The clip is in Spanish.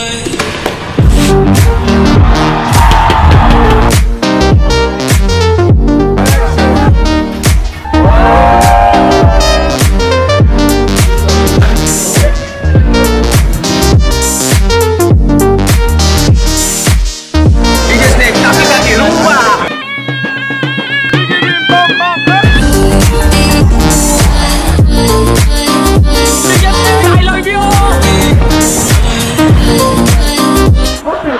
away